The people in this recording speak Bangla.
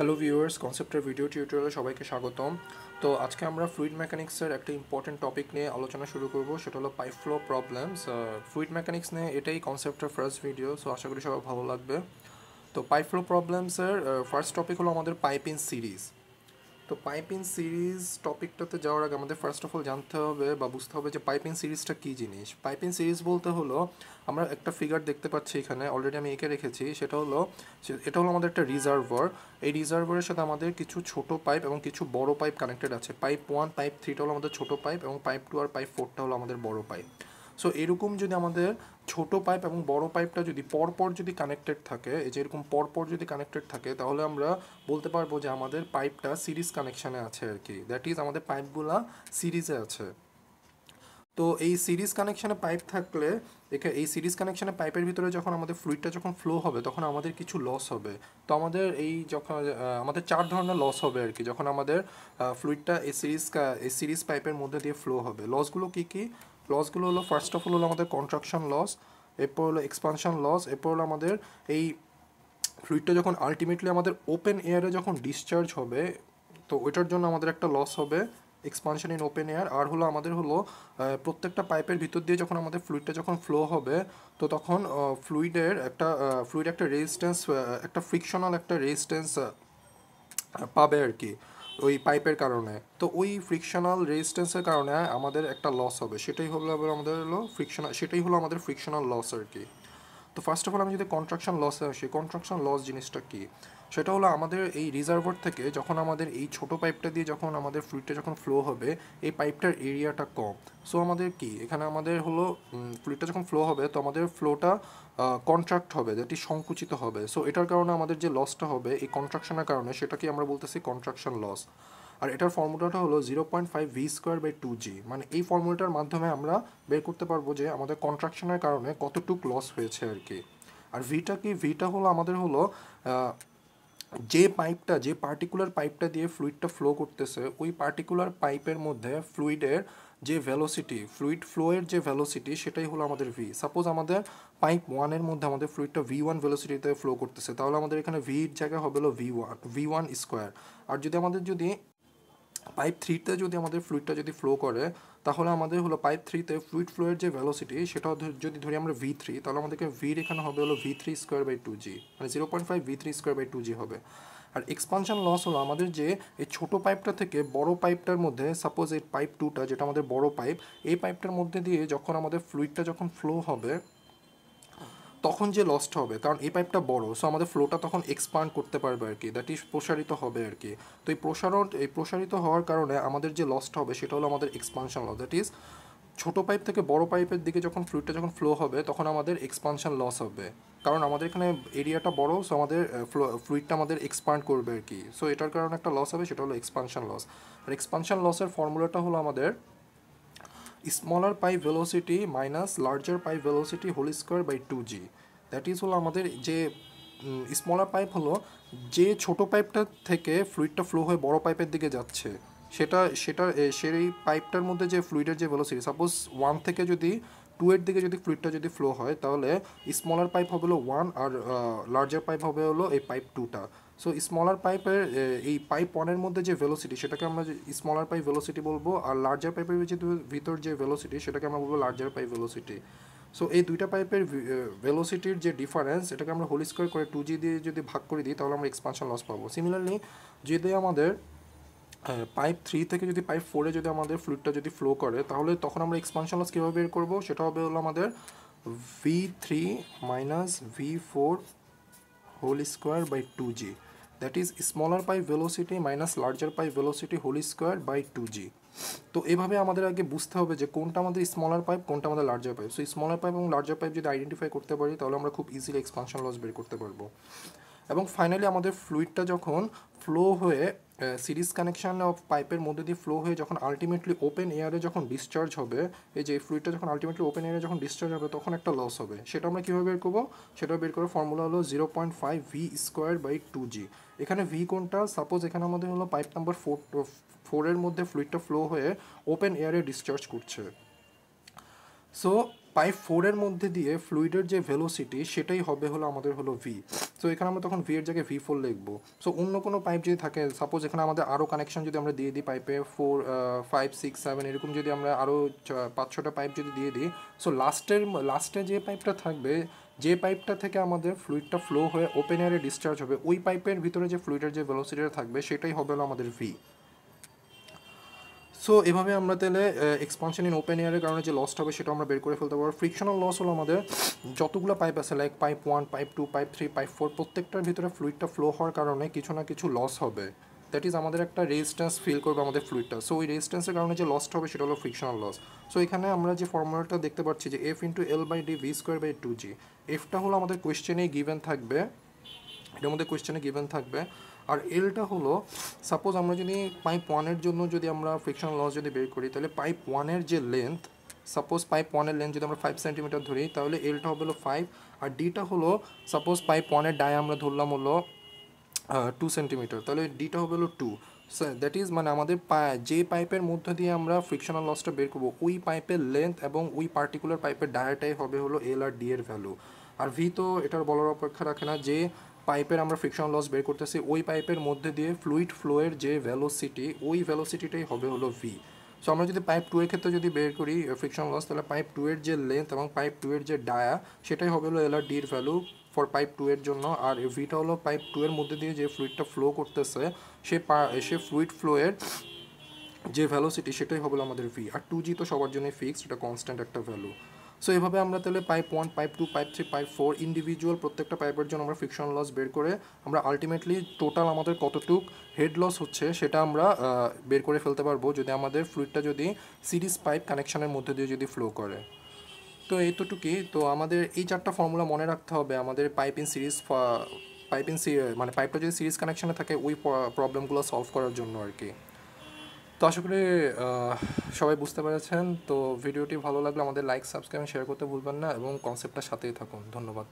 হ্যালো ভিউয়ার্স কনসেপ্টের ভিডিও টিউটোরিয়ালে সবাইকে স্বাগতম। তো আজকে আমরা ফ্লুইড মেকানিক্সের একটা ইম্পর্টেন্ট টপিক নিয়ে আলোচনা শুরু করব, সেটা হলো pipe flow problems fluid mechanics নিয়ে এটাই কনসেপ্টের ফার্স্ট ভিডিও সো আশা করি সবার ভালো লাগবে। তো পাইপ ফ্লো প্রবলেমসের ফার্স্ট টপিক হলো আমাদের পাইপ ইন সিরিজ তো পাইপ সিরিজ টপিকটাতে যাওয়ার আগে আমাদের ফার্স্ট অফ অল জানতে হবে বা বুঝতে হবে যে পাইপ সিরিজটা কী জিনিস? পাইপ সিরিজ বলতে হলো, আমরা একটা ফিগার দেখতে পাচ্ছি এখানে অলরেডি আমি এঁকে রেখেছি, সেটা হলো এটা হলো আমাদের একটা রিজার্ভার এই রিজার্ভারের সাথে আমাদের কিছু ছোট পাইপ এবং কিছু বড় পাইপ কানেক্টেড আছে। পাইপ ওয়ান পাইপ থ্রিটা হলো আমাদের ছোট পাইপ এবং পাইপ টু আর পাইপ ফোরটা হলো আমাদের বড় পাইপ সো এরকম যদি আমাদের ছোট পাইপ এবং বড় পাইপটা যদি পরপর যদি কানেক্টেড থাকে, এই যে এরকম পরপর যদি কানেক্টেড থাকে, তাহলে আমরা বলতে পারব যে আমাদের পাইপটা সিরিজ কানেকশানে আছে আর কি। দ্যাট ইজ আমাদের পাইপগুলা সিরিজে আছে। তো এই সিরিজ কানেকশানে পাইপ থাকলে এখানে এই সিরিজ কানেকশানে পাইপের ভিতরে যখন আমাদের ফ্লুইডটা যখন ফ্লো হবে, তখন আমাদের কিছু লস হবে। তো আমাদের এই যখন আমাদের চার ধরনের লস হবে আর কি। যখন আমাদের ফ্লুইডটা এই সিরিজ এই সিরিজ পাইপের মধ্যে দিয়ে ফ্লো হবে। লসগুলো কী কী? লসগুলো হলো ফার্স্ট অফ অল হলো আমাদের কন্ট্রাকশন লস এরপর হলো এক্সপানশন লস এরপর হলো আমাদের এই ফ্লুইডটা যখন আলটিমেটলি আমাদের ওপেন এয়ারে যখন ডিসচার্জ হবে, তো ওইটার জন্য আমাদের একটা লস হবে এক্সপানশন ইন ওপেন এয়ার আর হলো আমাদের হলো প্রত্যেকটা পাইপের ভিতর দিয়ে যখন আমাদের ফ্লুইডটা যখন ফ্লো হবে, তো তখন ফ্লুইডের একটা ফ্লুইড একটা রেজিস্ট্যান্স একটা ফ্রিকশনাল একটা রেজিস্ট্যান্স পাবে আর কি। ওই পাইপের কারণে। তো ওই ফ্রিকশনাল রেজিস্ট্যান্সের কারণে আমাদের একটা লস হবে। সেটাই হলো আবার আমাদের হলো ফ্রিকশনাল সেটাই হলো আমাদের ফ্রিকশনাল লস আর কি। তো ফার্স্ট অফ অল আমি যদি কন্ট্রাকশন লসে আসি কন্ট্রাকশন লস জিনিসটা কী? সেটা হলো আমাদের এই রিজার্ভার থেকে যখন আমাদের এই ছোট পাইপটা দিয়ে যখন আমাদের ফ্লুইডটা যখন ফ্লো হবে, এই পাইপটার এরিয়াটা কম। সো আমাদের কি? এখানে আমাদের হলো ফ্লুইডটা যখন ফ্লো হবে, তো আমাদের ফ্লোটা কন্ট্রাক্ট হবে, যেটি সংকুচিত হবে। সো এটার কারণে আমাদের যে লসটা হবে, এই কন্ট্রাকশনের কারণে সেটাকে আমরা বলতেছি কন্ট্রাকশন লস আর এটার ফর্মুলাটা হলো zero point five V square by two G মানে এই ফর্মুলাটার মাধ্যমে আমরা বের করতে পারব যে আমাদের কন্ট্রাকশনের কারণে কতটুক লস হয়েছে আর কি। আর ভিটা কি? ভিটা হলো আমাদের হলো যে পাইপটা যে পার্টিকুলার পাইপটা দিয়ে ফ্লুইডটা ফ্লো করতেছে, ওই পার্টিকুলার পাইপের মধ্যে ফ্লুইডের যে ভেলোসিটি ফ্লুইড ফ্লোয়ের যে ভেলোসিটি সেটাই হলো আমাদের ভি সাপোজ আমাদের পাইপ ওয়ানের মধ্যে আমাদের ফ্লুইডটা ভি ওয়ান ভেলোসিটিতে ফ্লো করতেছে, তাহলে আমাদের এখানে ভির জায়গায় হবে হলো V one V one square আর যদি আমাদের যদি পাইপ থ্রিতে যদি আমাদের ফ্লুইডটা যদি ফ্লো করে তাহলে আমাদের হলো পাইপ থ্রিতে ফ্লুইড ফ্লোয়ের যে ভ্যালোসিটি সেটা যদি ধরি আমরা ভি থ্রি তাহলে আমাদেরকে ভির এখানে হবে হলো V three square by two G মানে zero point five V three square by two G হবে। আর এক্সপানশন লস হলো আমাদের যে এই ছোটো পাইপটা থেকে বড় পাইপটার মধ্যে সাপোজ এই পাইপ টুটা যেটা আমাদের বড় পাইপ এই পাইপটার মধ্যে দিয়ে যখন আমাদের ফ্লুইডটা যখন ফ্লো হবে তখন যে লসটা হবে, কারণ এই পাইপটা বড় সো আমাদের ফ্লোটা তখন এক্সপান্ড করতে পারবে আর কি দ্যাট ইজ প্রসারিত হবে আর কি। তো এই প্রসারণ, এই প্রসারিত হওয়ার কারণে আমাদের যে লসটা হবে, সেটা হলো আমাদের এক্সপানশন লস দ্যাট ইজ ছোটো পাইপ থেকে বড় পাইপের দিকে যখন ফ্লুইডটা যখন ফ্লো হবে, তখন আমাদের এক্সপানশন লস হবে। কারণ আমাদের এখানে এরিয়াটা বড় সো আমাদের ফ্লো ফ্লুইডটা আমাদের এক্সপান্ড করবে আর কি। সো এটার কারণে একটা লস হবে, সেটা হলো এক্সপানশন লস আর এক্সপানশন লসের ফর্মুলাটা হলো আমাদের smaller pipe velocity minus larger pipe velocity whole square by two G that is হলো আমাদের যে স্মলার পাইপ হলো, যে ছোট পাইপটা থেকে ফ্লুইডটা ফ্লো হয়ে বড় পাইপের দিকে যাচ্ছে, সেটা সেটা সেই পাইপটার মধ্যে যে ফ্লুইডের যে ভেলোসিটি সাপোজ ওয়ান থেকে যদি টু এর দিকে যদি ফ্লুইডটা যদি ফ্লো হয়, তাহলে স্মলার পাইপ হবে হলো ওয়ান আর লার্জার পাইপ হবে হলো এই পাইপ টুটা সো স্মলার পাইপের এই পাইপ ওয়ানের মধ্যে যে ভেলোসিটি সেটাকে আমরা স্মলার পাইপ ভেলোসিটি বলব, আর লার্জার পাইপের যে ভিতর যে ভেলোসিটি সেটাকে আমরা বলব লার্জার পাইপ ভেলোসিটি সো এই দুইটা পাইপের ভেলোসিটির যে ডিফারেন্স এটাকে আমরা হোল স্কোয়ার করে টু জি দিয়ে যদি ভাগ করে দিই, তাহলে আমরা এক্সপানশন লস পাবো। সিমিলারলি যদি আমাদের পাইপ থ্রি থেকে যদি পাইপ ফোরে যদি আমাদের ফ্লুইডটা যদি ফ্লো করে, তাহলে তখন আমরা এক্সপানশন লস কীভাবে বের করব? সেটা হবে হলো আমাদের V three minus V four whole square by two G that is smaller pipe velocity minus larger pipe velocity whole square by two G তো এভাবে আমাদের আগে বুঝতে হবে যে কোনটা আমাদের স্মলার পাইপ কোনটা আমাদের larger pipe so smaller pipe এবং লার্জার পাইপ যদি আইডেন্টিফাই করতে পারি, তাহলে আমরা খুব ইজিলি এক্সপানশন লস বের করতে পারব। এবং ফাইনালি আমাদের ফ্লুইডটা যখন ফ্লো হয়ে সিরিজ কানেকশান অফ পাইপের মধ্যে দিয়ে ফ্লো হয়ে যখন আলটিমেটলি ওপেন এয়ারে যখন ডিসচার্জ হবে, এই যে ফ্লুইডটা যখন আলটিমেটলি ওপেন এয়ারে যখন ডিসচার্জ হবে, তখন একটা লস হবে। সেটা আমরা কীভাবে বের করব? সেটা বের করার ফর্মুলা হলো zero point five V square by two G এখানে ভি কোনটা? সাপোজ এখানে আমাদের হলো পাইপ নাম্বার ফোর ফোরের মধ্যে ফ্লুইডটা ফ্লো হয়ে ওপেন এয়ারে ডিসচার্জ করছে। সো পাইপ ফোরের মধ্যে দিয়ে ফ্লুইডের যে ভেলোসিটি সেটাই হবে হলো আমাদের হলো ভি সো এখানে আমরা তখন ভি এর জায়গায় ভি ফোর লিখব। সো অন্য কোনো পাইপ যদি থাকে সাপোজ এখানে আমাদের আরও কানেকশন যদি আমরা দিয়ে দিই পাইপে ফোর ফাইভ সিক্স সেভেন এরকম যদি আমরা আরও পাঁচ, ছটা পাইপ যদি দিয়ে দিই সো লাস্টের লাস্টে যে পাইপটা থাকবে, যে পাইপটা থেকে আমাদের ফ্লুইডটা ফ্লো হয়ে ওপেন এয়ারে ডিসচার্জ হবে, ওই পাইপের ভিতরে যে ফ্লুইডের যে ভেলোসিটিটা থাকবে, সেটাই হবে হলো আমাদের ভি সো এভাবে আমরা তাহলে এক্সপানশন ইন ওপেন এয়ারের কারণে যে লসটা হবে সেটা আমরা বের করে ফেলতে পারব। ফ্রিকশনাল লস হলো আমাদের যতগুলো পাইপ আছে like pipe one pipe two pipe three pipe four প্রত্যেকটার ভিতরে ফ্লুইডটা ফ্লো হওয়ার কারণে কিছু না কিছু লস হবে। দ্যাট ইজ আমাদের একটা রেজিস্ট্যান্স ফিল করবে আমাদের ফ্লুইডটা সো ওই রেজিস্ট্যান্সের কারণে যে লসটা হবে সেটা হলো ফ্রিকশনাল লস সো এখানে আমরা যে ফর্মুলাটা দেখতে পাচ্ছি যে F into L by D V square by two G এফটা হলো আমাদের কোয়েশ্চেনেই গিভেন থাকবে। এটার মধ্যে কোয়েশ্চেনে গিভেন থাকবে। আর এলটা হলো সাপোজ আমরা যদি পাইপ ওয়ানের জন্য যদি আমরা ফ্রিকশন লস যদি বের করি, তাহলে পাইপ ওয়ানের যে লেন্থ সাপোজ পাইপ ওয়ানের লেন্থ যদি আমরা ফাইভ সেন্টিমিটার ধরি, তাহলে এলটা হবে হলো ফাইভ আর ডিটা হলো সাপোজ পাইপ ওয়ানের ডায় আমরা ধরলাম হলো টু সেন্টিমিটার তাহলে ডিটা হবে হলো টু দ্যাট ইজ মানে আমাদের যে পাইপের মধ্যে দিয়ে আমরা ফ্রিকশনাল লসটা বের করব, ওই পাইপের লেন্থ এবং ওই পার্টিকুলার পাইপের ডায়াটাই হবে হলো এল আর ডি এর ভ্যালু আর ভি তো এটার বলার অপেক্ষা রাখে না যে পাইপের আমরা ফ্রিকশন লস বের করতেছি, ওই পাইপের মধ্যে দিয়ে ফ্লুইড ফ্লোয়ের যে ভ্যালোসিটি ওই ভ্যালোসিটিটাই হবে হলো ভি সো আমরা যদি পাইপ টু এর ক্ষেত্রে যদি বের করি ফ্রিকশন লস তাহলে পাইপ টু এর যে লেন্থ এবং পাইপ টু এর যে ডায়া সেটাই হবে হলো এল আর ডির ভ্যালু ফর পাইপ টু এর জন্য। আর ভিটা হলো পাইপ টু এর মধ্যে দিয়ে যে ফ্লুইডটা ফ্লো করতেছে, সে সে ফ্লুইড ফ্লোয়ের যে ভ্যালোসিটি সেটাই হবে আমাদের ভি আর টু জি তো সবার জন্যই ফিক্সড এটা কনস্ট্যান্ট একটা ভ্যালু সো এভাবে আমরা তাহলে pipe one pipe two pipe three pipe four individual প্রত্যেকটা পাইপের জন্য আমরা ফ্রিকশন লস বের করে আমরা আলটিমেটলি টোটাল আমাদের কতটুক হেড লস হচ্ছে সেটা আমরা বের করে ফেলতে পারব যদি আমাদের ফ্লুইডটা যদি সিরিজ পাইপ কানেকশনের মধ্যে দিয়ে যদি ফ্লো করে। তো এতটুকুই। তো আমাদের এই চারটা ফর্মুলা মনে রাখতে হবে। আমাদের pipe in series pipe in মানে পাইপটা যদি সিরিজ কানেকশনে থাকে ওই প্রবলেমগুলো সলভ করার জন্য আর কি। তো আশা করি সবাই বুঝতে পেরেছেন। তো ভিডিওটি ভালো লাগলে আমাদের লাইক সাবস্ক্রাইব শেয়ার করতে ভুলবেন না এবং কনসেপ্টটার সাথেই থাকুন। ধন্যবাদ।